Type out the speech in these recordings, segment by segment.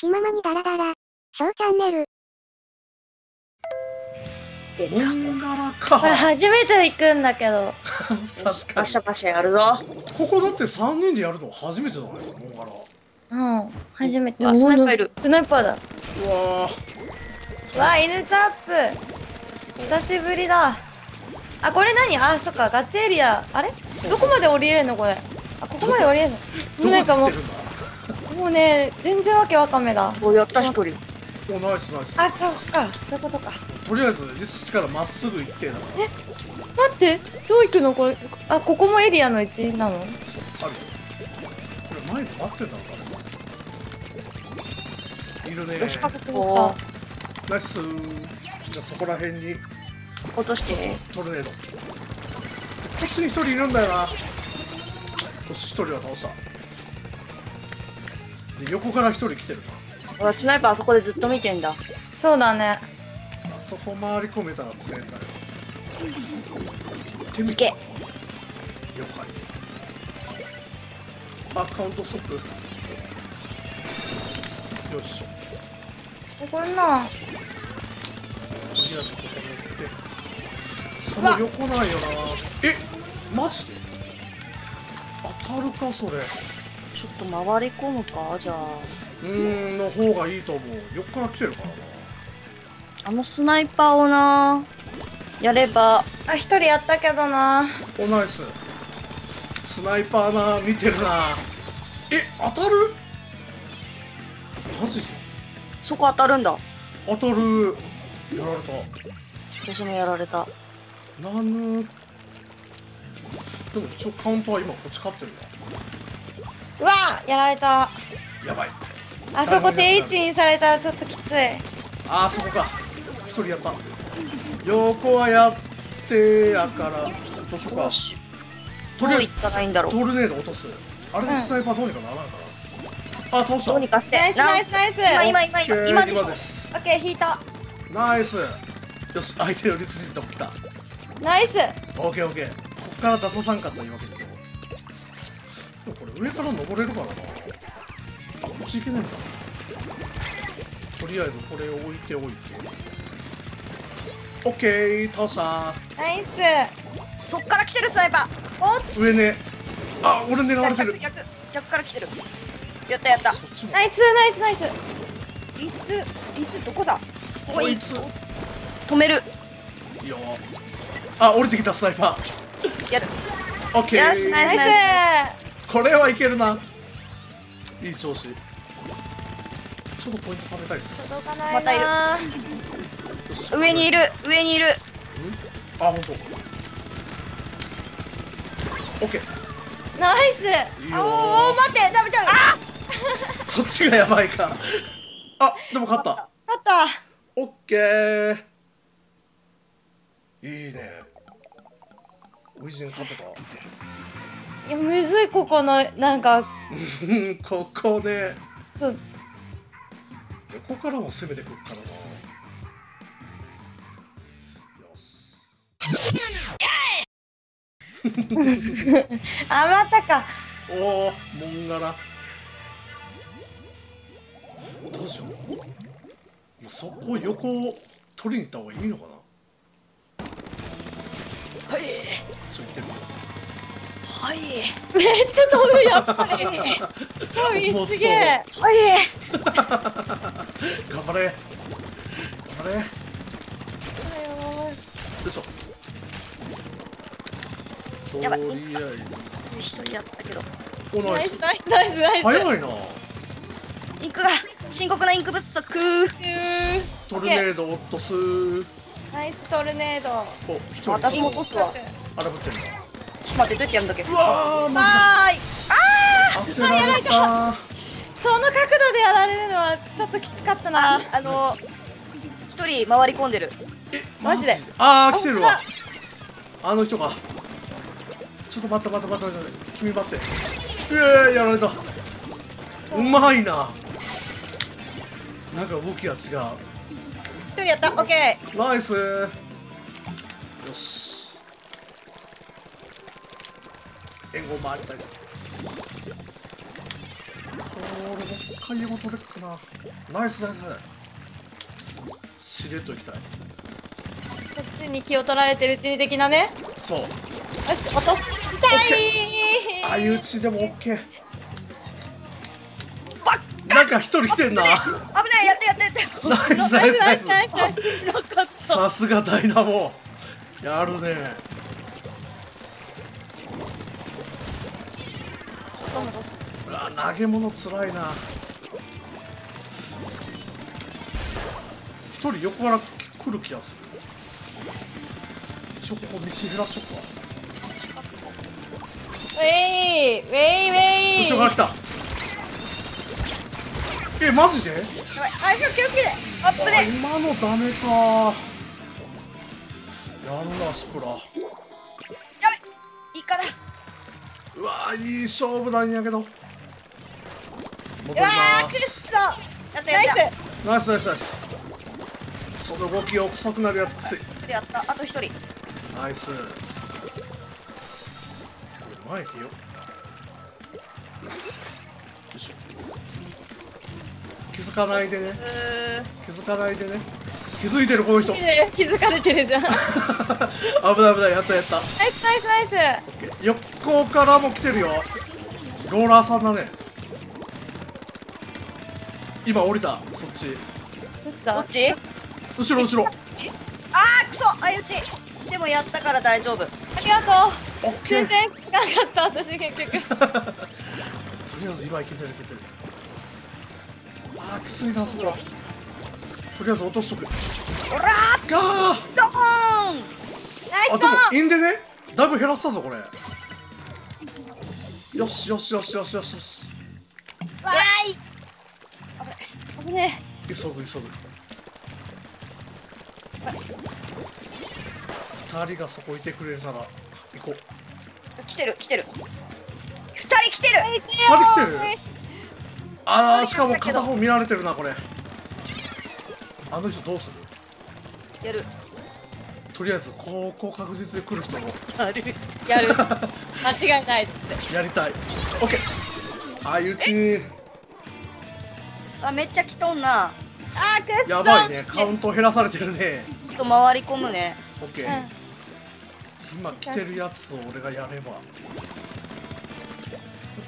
気ままにダラダラ。ショーチャンネル。出た。モンガラかこれ初めて行くんだけど。確かにパシャパシャやるぞ。ここだって3人でやるの初めてだねモンガラうん、初めて。あスナイパーいるスナイパーだ。うわうわ、犬チャップ。久しぶりだ。あ、これ何？あ、そっか、ガチエリア。あれ？どこまで降りれるのこれ？あ、ここまで降りれ るのなんかもう、もうね、全然わけわかめだ。お、やった一人。おナイスナイス。あ、そっか、そういうことか。とりあえずリスからまっすぐ行ってだから待って、どう行くの？これ。あ、ここもエリアの1なの？あるよ。これ前に待ってんだろうかいるね。よしかこここさ。ナイス。じゃあそこら辺に。落として。トルネード。こっちに一人いるんだよな。よし一人は倒したで横から一人来てるな。俺スナイパーあそこでずっと見てんだ。そうだね。あそこ回り込めたら強いんだよ行ってみ行け了解。あカウントストップ。よいしょ。えこんなん。とりあえずここに行って。その横なんよな。えマジで？当たるかそれちょっと回り込むか？じゃあ。うーんの方がいいと思う。横から来てるからな。あのスナイパーをな、やれば、あ、一人やったけどな。おナイス。スナイパーな。見てるな。え当たる？マジで？そこ当たるんだ。当たる。やられた。私もやられた。なぬでも一応カウントは今こっち勝ってるうわやられた。なやばいあそこ定位置にされたらちょっときつい。あーそこか一人やった横はやってやからどうしようかよし。とりあえずどういったらいいんだろう。トルネード落とすあれでうんスナイパーどうにかならないかな、あ倒したどうにかして。ナイスナイスナイス。今今今今今今ですオッケー引いた。ナイスよし相手のリスジート来たナイス。オッケーオッケーこっから出ささんかっいいわけででもこれ上から登れるからなあこっち行けないんだとりあえずこれを置いておいてオッケー倒したナイス。そっから来てるスナイパおっ上ねあ俺狙われー。てる逆逆逆から来てる。やったやった。ナイスナイスナイス。リスリスどこさ？こいつ止める。いいよあ降りてきたスナイパやる。ーオッケーよしナイナイこれはいけるないい調子ちょっとポイント貯めたいっス。す届かないな。またいる上にいる上にいる。あ本当。オッケーナイス。いおお待ってダメちゃう。あ そっちがやばいかあでも勝った勝った。オッケーいいねウイジン勝ってたいやむずいここのなんか。う んここねちょっと。横からも攻めてくるからな。よしあまたか。おおモンガラどうしよう。もうそこ横を取りに行った方がいいのかな。はい。そう言ってるはいめっちゃ飛ぶやっぱり。超いいすげえ。はい。頑張れ頑張れよいしょとりやばいあえ一人やったけど。ナイスナイスナイスナイス。早いなインクが深刻なインク不足。トルネード落とすナイストルネード。私も落とすわ。荒ぶってんだっと待ってどうやってやるんだっけ？う。わーマ。ジで当てられた。その角度でやられるのはちょっときつかったな。ああの一人回り込んでる。えマジで。あー来てるわ。ああの人か。ちょっと待って待って待って待って君待って。うえーやられた。う。まいな。なんか動きが違う。一人やった。オッケナイス。よし援護回りたいこ俺もう一回横取れっかなナイスナイス。しれっといきたい。こっちに気を取られてるうちに的なね。そう。よし落としたい相打ちでも OK なんか一人来てんな。危ないやってやってやって。ナイスナイス。ナイスナイスナイス。さすがダイナモ。やるねうわ投げ物つらいな。一人横から来る気がする。一応ここ道減らしとくわ。ウェイウェイウェイ。後ろから来た。えマジで？あ気をつけて。アップあで今のダメか。やるなスプラうわいい勝負なんやけど。うわーくっそやったやナイったス。ナイスナイスナイス。その動き遅くなるやつきついやった。あと一人。ナイス。これ前行けよ。よいしょ。気づかないでね。気づかないでね。気づいてるこの人。危ない気づかれてるじゃん。ナイ危ない。やったやった。スナイスナイス横からも来てるよ。ローラーさんだね。今降りた。そっち。どっちだ？どっち？後ろ後ろ。あーくそ相打ち。でもやったから大丈夫。ありがとう。オッケー。全然つかなかった私結局。とりあえず今いけてるいけてる。あーきついなそこはとりあえず落としとく。おらー。ガードーン。ナイスあでもいいんでね。だいぶ減らしたぞこれよしよしよしよしよし。よしわーい。危ね急ぐ急ぐ。二人がそこいてくれるなら行こう。来てる来てる。二人来てる。え二人来てる？はい。あーしかも片方見られてるなこれ。あの人どうする？やる。とりあえずここ確実で来る人をやる。やる 間違いないっつって。やりたい。OK 相打ちあめっちゃ来とんな。あーやばいね。カウント減らされてるね。ちょっと回り込むね。OK、うん。今来てるやつを俺がやれば。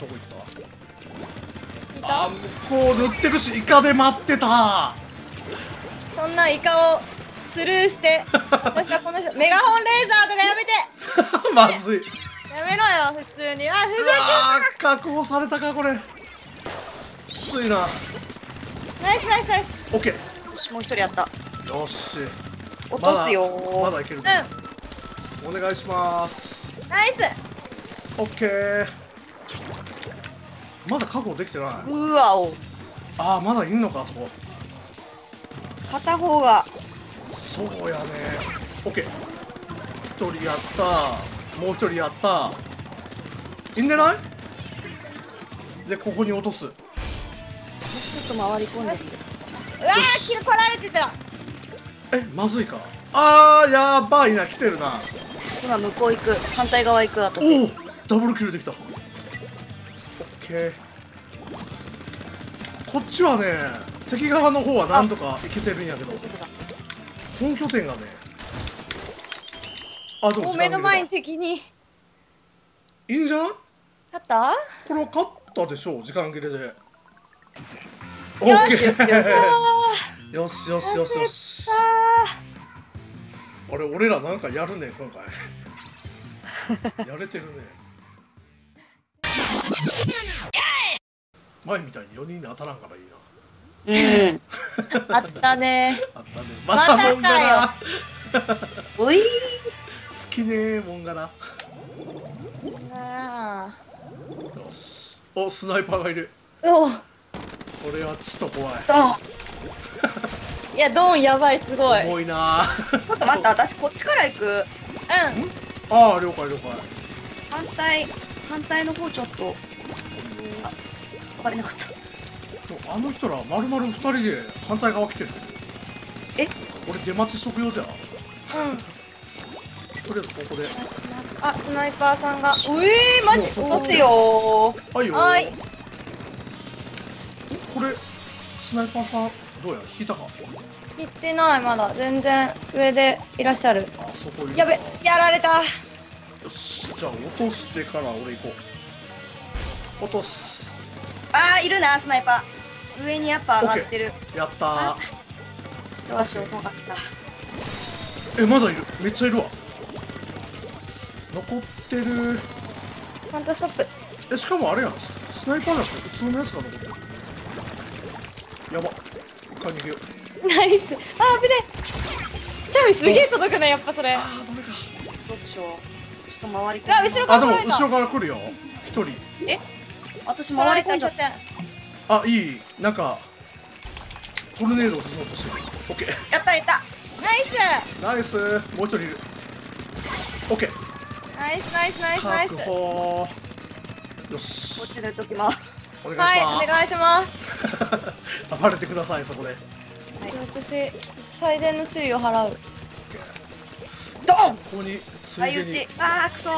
どこ行った？あー向こう塗ってるしイカで待ってた。そんなイカをスルーして私はこの人メガホンレーザーとかやめて。まずいやめろよ普通に。あふうざわー確保されたかこれ。きついな。けナイスナイスナイス。OK よしもう一人やった。よし落とすよ。まだまだいける、お願いします。うんナイス。OK まだ確保できてない。うわお。ああまだいんのかあそこ。片方が。そうやね。OK 一人やったもう一人やった。いいんでない？でここに落とす。ちょっと回り込んでうわーしキル来られてた。えまずいか？あーやばいな来てるな。今向こう行く反対側行く私。おおダブルキルできた。オッケー。こっちはね敵側の方はなんとかいけてるんやけど。本拠点がねあでももう目の前に敵にたいいんじゃない勝った？これは勝ったでしょう時間切れで。オよしッケーよしよし。よしよしよしよし。よしああれ俺らなんかやるね今回。やれてるね。前みたいに4人で当たらんからいいな。うん。ーあったね。あったね。またもんがらおい好きねもんがらあよし。おスナイパーがいる。ーお。これはちょっと怖い。ドン。いやドンやばいすごい。うん重いなちょっと待って私こっちから行く。ああ了解了解。反対反対の方ちょっと。分かれなかった。あの人らまるまる2人で反対側来てる。え？俺出待ちしとくよじゃあ。うんとりあえずここで？あスナイパーさんが。う。えーマジ？落とすよ。はいよはい。これスナイパーさんどうや？引いたか？行ってないまだ。全然上でいらっしゃる。あそこやべやられた。よしじゃあ落としてから俺行こう。落とす。あーいるなスナイパー。上にやっぱ上がってる。やった一足遅かった。ーえまだいる。めっちゃいるわ残ってる。カウントストップ。えしかもあれやん。ススナイパーじゃなくて普通のやつが残ってる。やば。一回逃げよう。ナイス。あ危ねえ。チャミすげえ届くねやっぱそれ。あーダメかどうしようちょっと回りあ後ろかあでも後ろから来るよ。一人。私回り込んじゃっ取られあいい。なんかトルネードを進もうとしてる。オッケー。やったやった。ナイス。ナイス。もう一人いる。オッケーナイスナイスナイスナイス確保よし落ちる時もお願はいいします、お願いします。暴れてくださいそこで。私最善の注意を払う。ドン！ここについでに。相打ち。あーくそ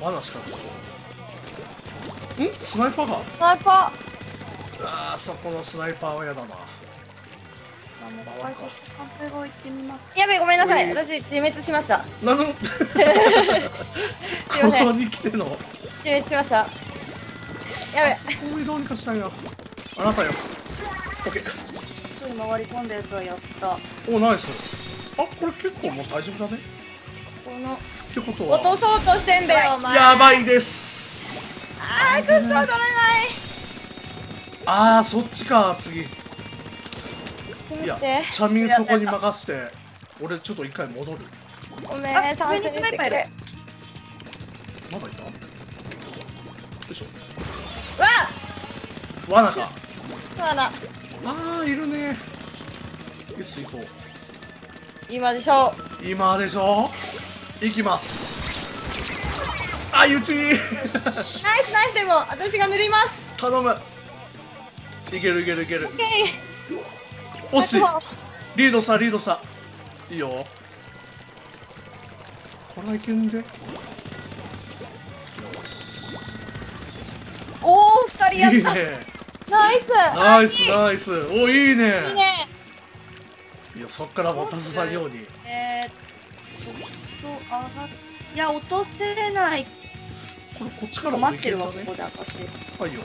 罠仕掛けたん？スナイパーがスナイパあーそこのスナイパーは嫌だな。あもう一回そっち反対側行ってみますーやべえごめんなさい。私自滅しました。なの？こ すいません。こに来ての？自滅しました。やべえ。そこにどうにかしないなあなたよオッケー。回り込んだやつはやった。おナイス。あこれ結構もう大丈夫だね？この。ってことは。落とそうとしてんべよお前。やばいです。あーくっそ取れない。あーそっちか次いや待って。チャミンそこに任して俺ちょっと一回戻る。ごめんあ参戦上にスナイパーいる。まだいた？よいしょ。うわ罠か。そうだなあーいるね。いつ行こう？今でしょ今でしょ行きます。相打ちナイスナイス。でも私が塗ります。頼む。いけるいけるいける。オッケー惜しい。リードしたリードしたいいよ。これはいけんで。おお二人やった。いいね。ナイス。ナイスナイス。おいいね。いいね。いやそっから持たせさんように。えー、っと上がっいや落とせない。これこっちからも待ってるわここで私。はいよ。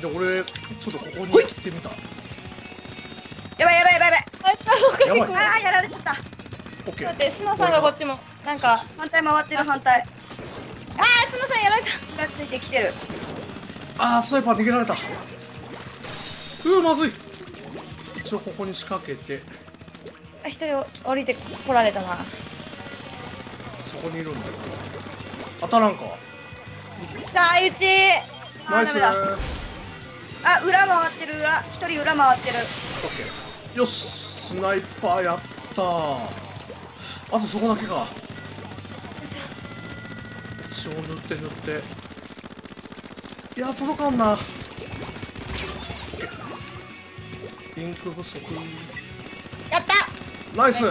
で俺ちょっとここに行ってみたあーやられちゃった。オッケー。ってスノさんがこっちもなんか反対回ってる反対。あースノさんやられた。ふらついてきてる。あースナイパー逃げられた。うーまずい。一応ここに仕掛けて。あ一人降りてこられたな。そこにいるんだ。当たらんか。さあ打ち。ナイス。あーダメだ。あ裏回ってる裏。一人裏回ってる。オッケー。よしスナイパーやった。あとそこだけか。一応塗って塗って。いや届かんな。オッケーインク不足。やった。ナイス。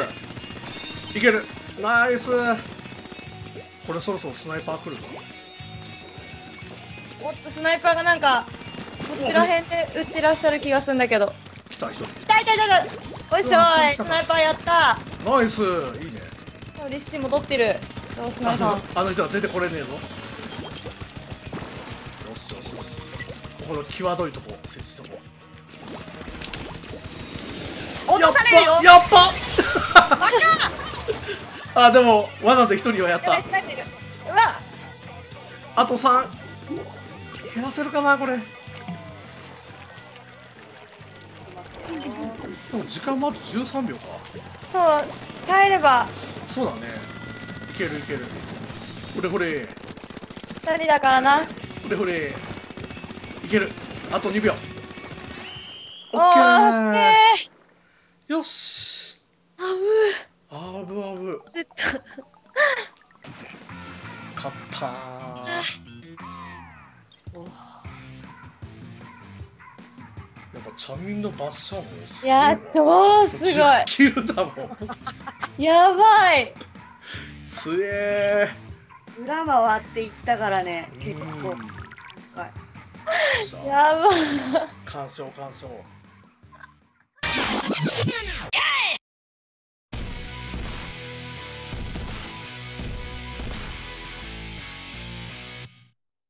いける。ナイス。これそろそろスナイパー来るかおっとスナイパーがなんかこちら辺で撃ってらっしゃる気がするんだけど。来た人痛い痛い痛い痛いおいしょいスナイパーやったナイス。いいね。リスティ戻ってる。どうスナあイパのあの人は出てこれねえぞ。よしよしよし。ここの際どいとこ設置しとこ。う落とされるよ。やっぱ あでも罠で一人はやった。うわ。あと3減らせるかなこれでも時間もあと13秒か。そう耐えれば。そうだね。いけるいける。ほれほれ。二人だからな。ほれほれ。いける。あと2秒。オおッケー。よし。あぶあぶあぶ勝ったチャのバッシャーもいや超すごい。キルだもん。やばい。つえ。裏回っていったからね結構。はい。やばい。感想感想。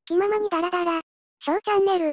気ままにダラダラ、ショーチャンネル。